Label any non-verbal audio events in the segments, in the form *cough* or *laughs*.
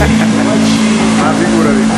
*laughs* a figura ali.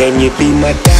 Can you be my dad?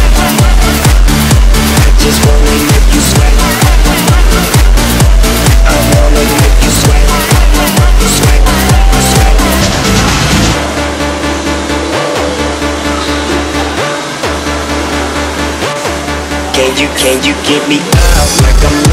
Can you, can you get me out like I'm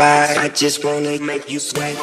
fly. I just wanna make you sweat.